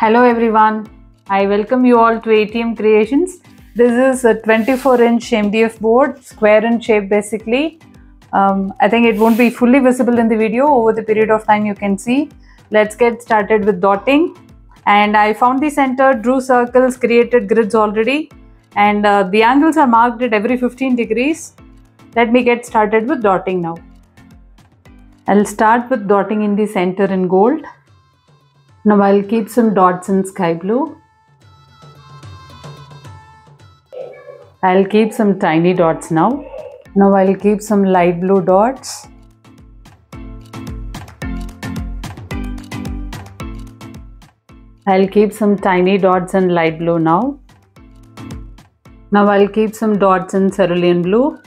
Hello everyone. I welcome you all to ATM Creations. This is a 24 inch MDF board, square in shape basically. Um, I think it won't be fully visible in the video. Over the period of time you can see. Let's get started with dotting. And I found the center, drew circles, created grids already. And uh, the angles are marked at every 15 degrees. Let me get started with dotting now. I'll start with dotting in the center in gold. Now I'll keep some dots in sky blue. I'll keep some tiny dots now. Now I'll keep some light blue dots. I'll keep some tiny dots in light blue now. Now I'll keep some dots in cerulean blue.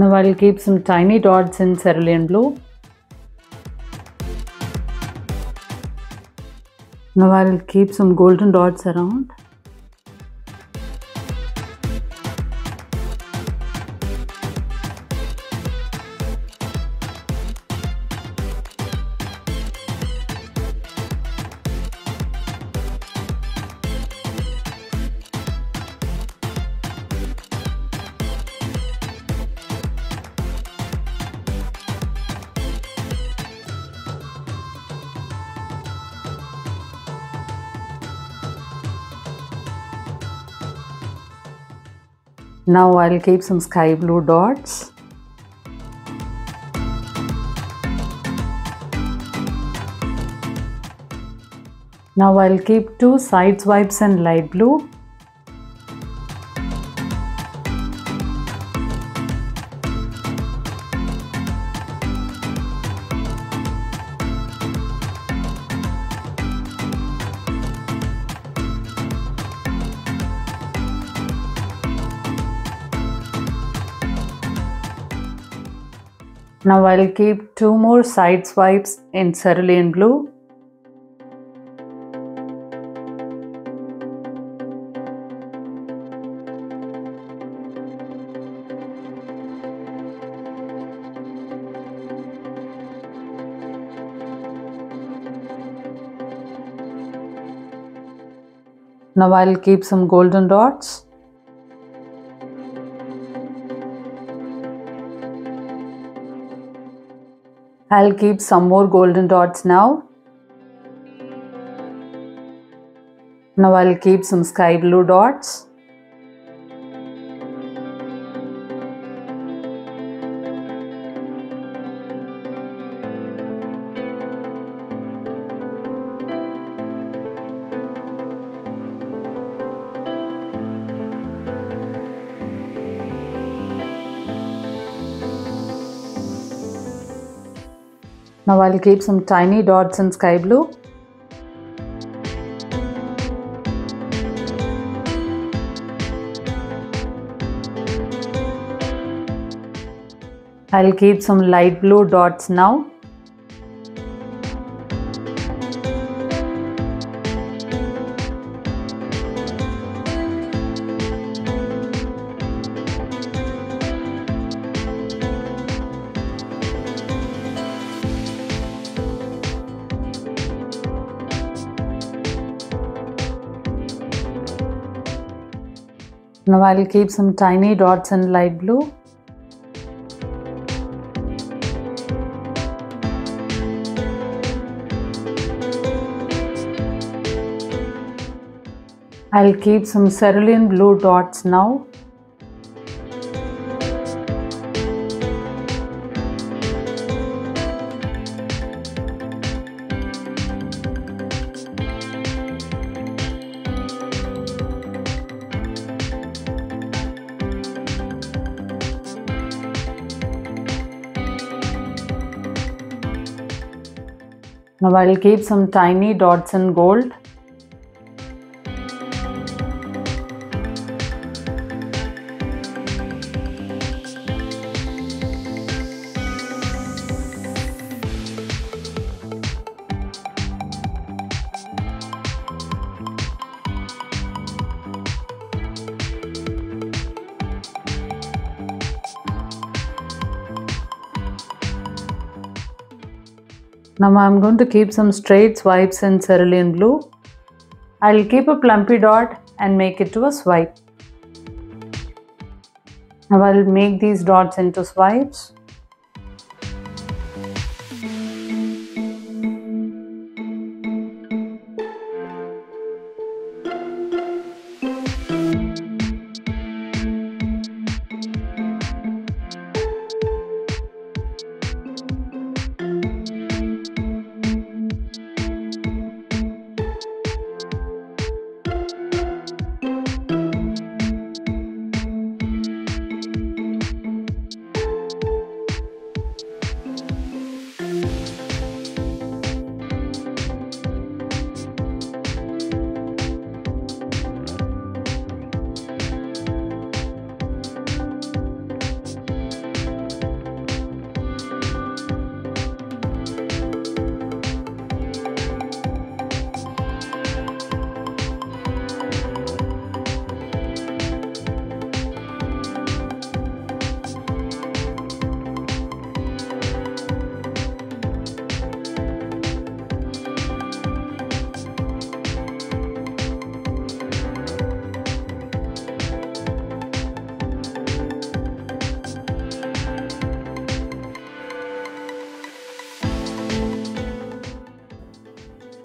Now I'll keep some tiny dots in cerulean blue. Now I'll keep some golden dots around. Now I'll keep some sky blue dots. Now I'll keep two side swipes in light blue. Now I'll keep two more side swipes in cerulean blue. Now I'll keep some golden dots. I'll keep some more golden dots now. Now I'll keep some sky blue dots. Now I'll keep some tiny dots in sky blue. I'll keep some light blue dots now. Now I'll keep some tiny dots in light blue. I'll keep some cerulean blue dots now. Now I'll keep some tiny dots in gold. Now I'm going to keep some straight swipes in cerulean blue. I'll keep a plumpy dot and make it to a swipe. Now I'll make these dots into swipes.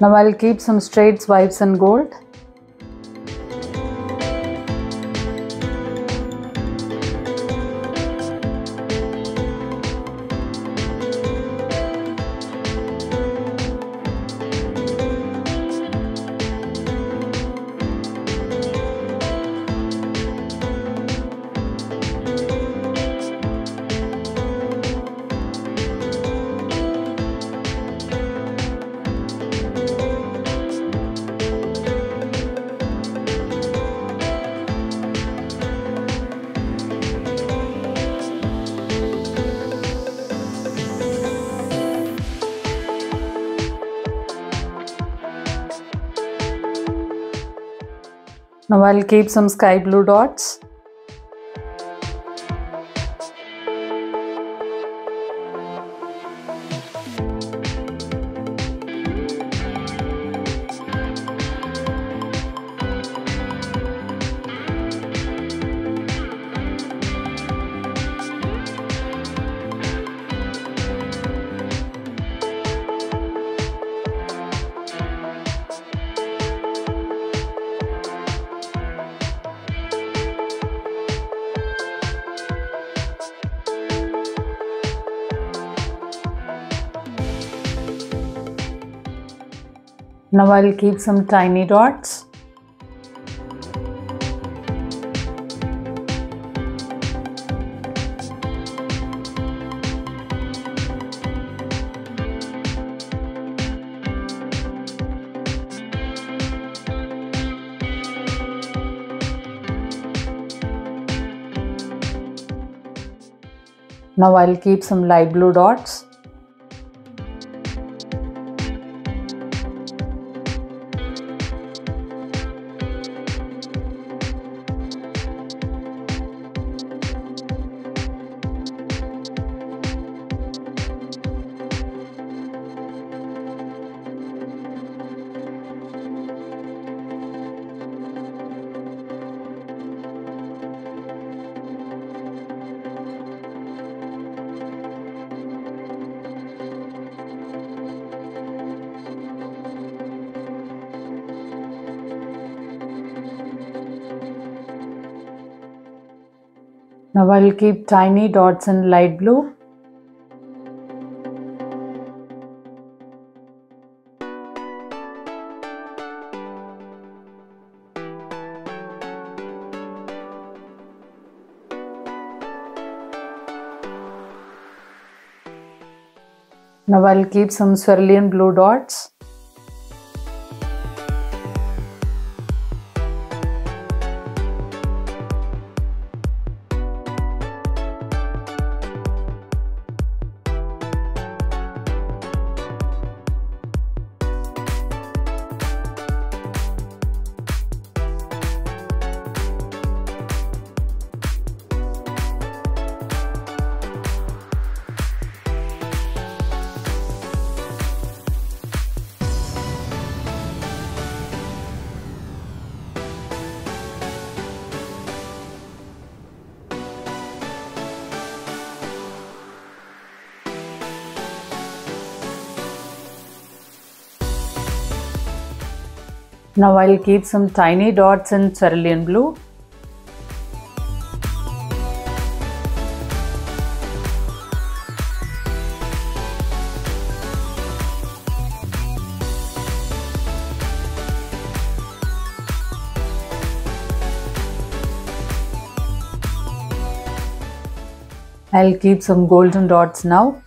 Now I'll keep some straight swipes in gold. I'll keep some sky blue dots. Now I'll keep some tiny dots. Now I'll keep some light blue dots. Now I'll keep tiny dots in light blue. Now I'll keep some cerulean blue dots. Now I'll keep some tiny dots in cerulean blue. I'll keep some golden dots now.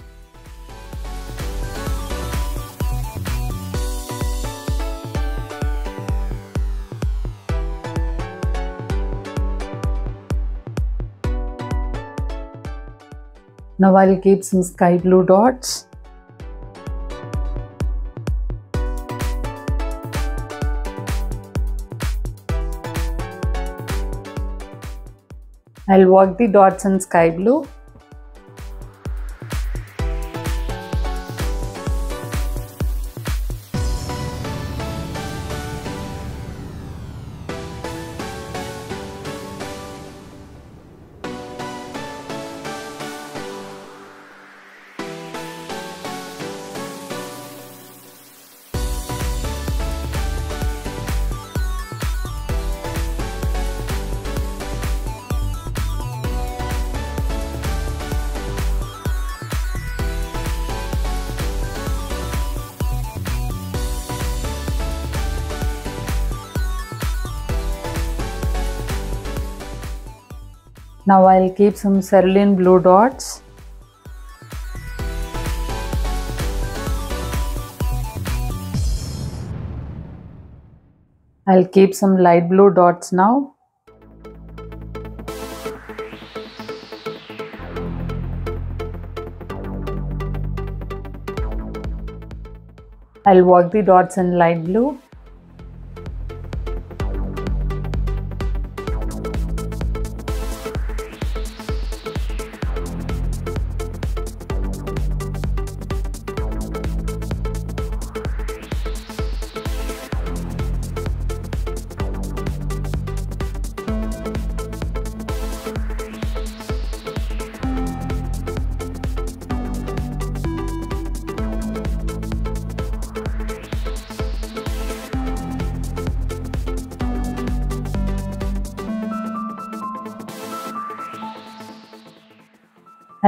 Now I'll keep some sky blue dots. I'll work the dots in sky blue. Now I'll keep some cerulean blue dots. I'll keep some light blue dots now. I'll work the dots in light blue.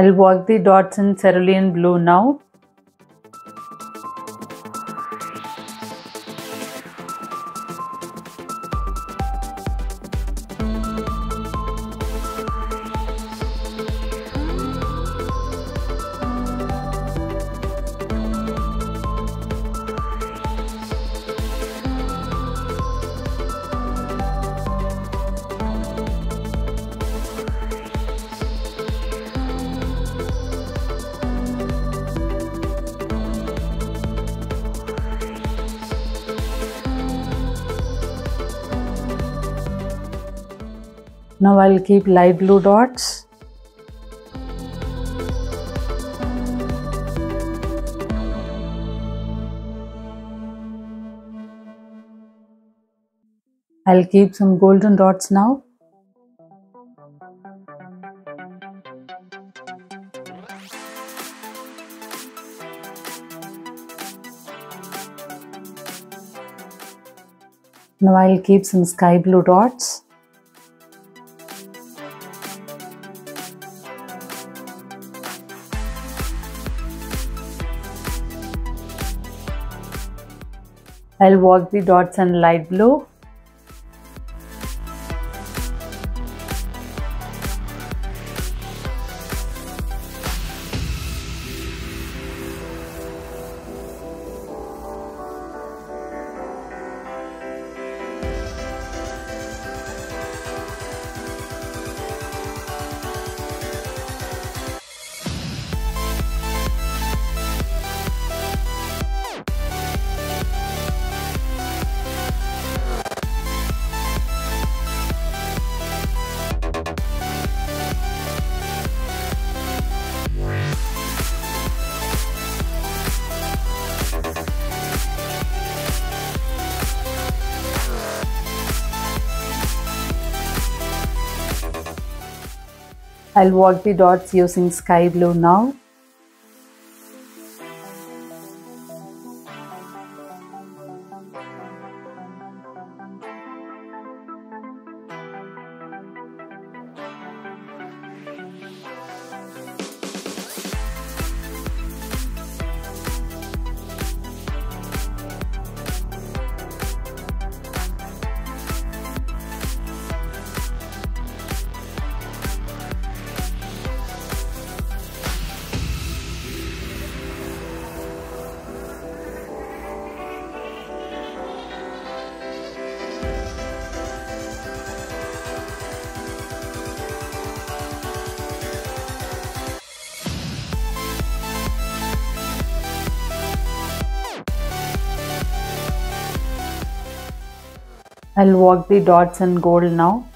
I'll work the dots in cerulean blue now. Now I'll keep light blue dots. I'll keep some golden dots now. Now I'll keep some sky blue dots. I'll work the dots in light blue. I'll work the dots using sky blue now. I'll work the dots in gold now.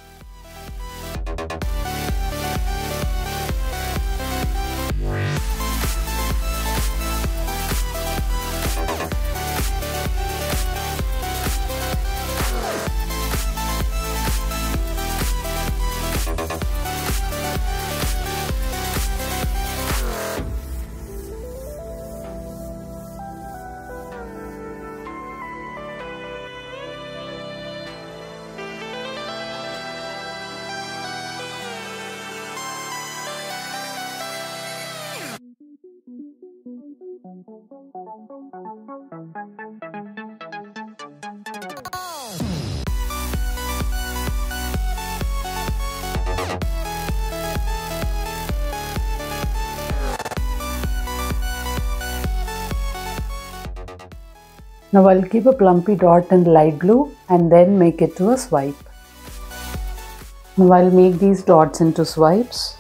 Now I'll keep a plumpy dot in light blue and then make it to a swipe. Now I'll make these dots into swipes.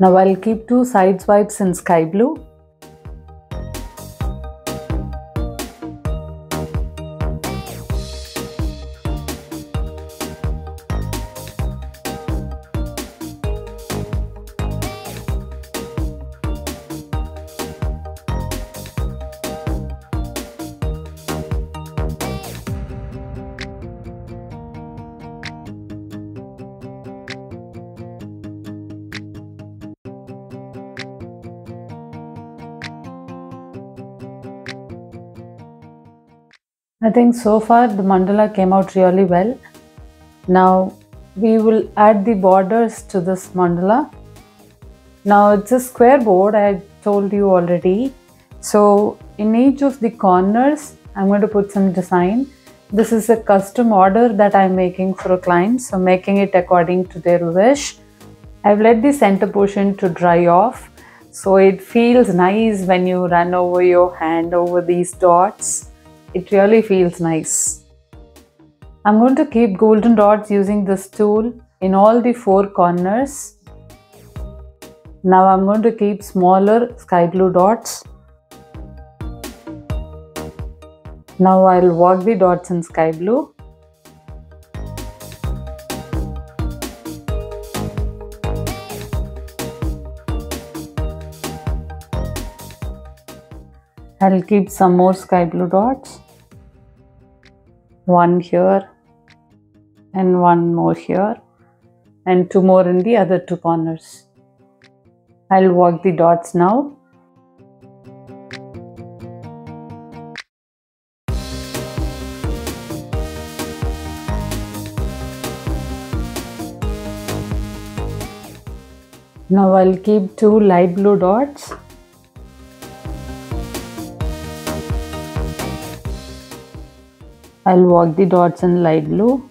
Now I'll keep two sides swipes in sky blue. I think so far the mandala came out really well. Now we will add the borders to this mandala. Now it's a square board I told you already. So in each of the corners I'm going to put some design. This is a custom order that I'm making for a client. So making it according to their wish. I've let the center portion to dry off. So it feels nice when you run over your hand over these dots it really feels nice. I'm going to keep golden dots using this tool in all the four corners. Now I'm going to keep smaller sky blue dots. Now I'll work the dots in sky blue. I'll keep some more sky blue dots. One here and one more here and two more in the other two corners. I'll work the dots now. Now I'll keep two light blue dots I'll work the dots in light blue.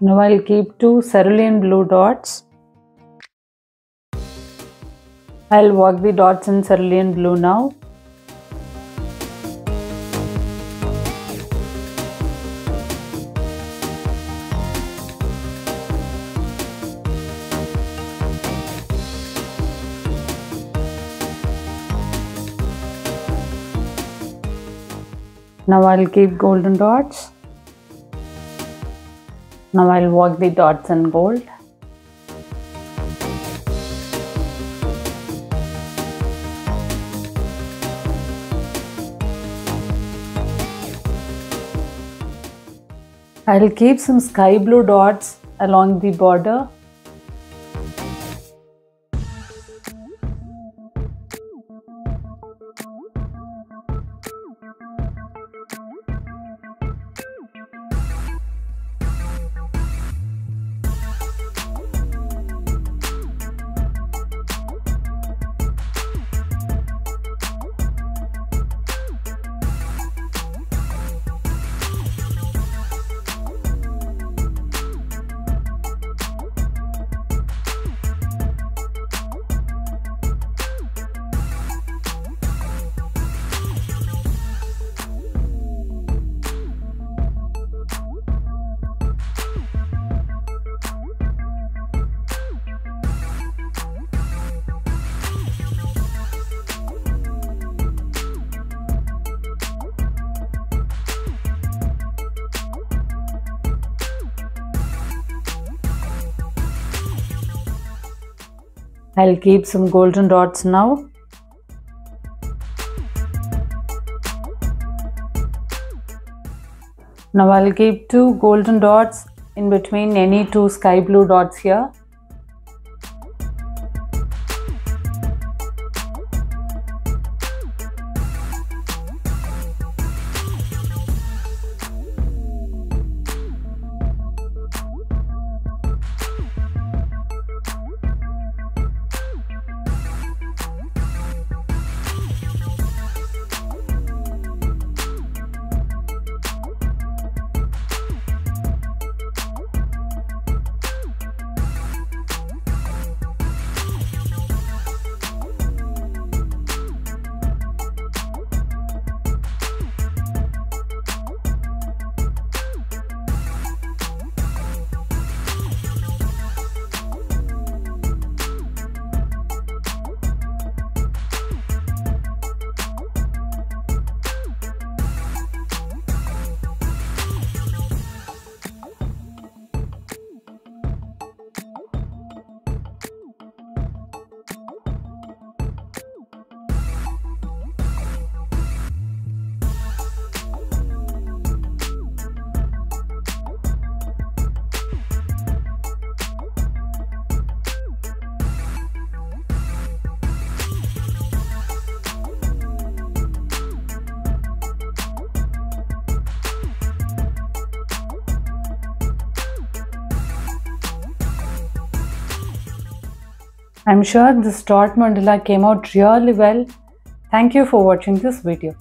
Now I'll keep two cerulean blue dots I'll work the dots in cerulean blue now. Now I'll keep golden dots. Now I'll work the dots in gold. I'll keep some sky blue dots along the border I'll keep some golden dots now. Now I'll keep two golden dots in between any two sky blue dots here. I'm sure this dot mandala came out really well. Thank you for watching this video.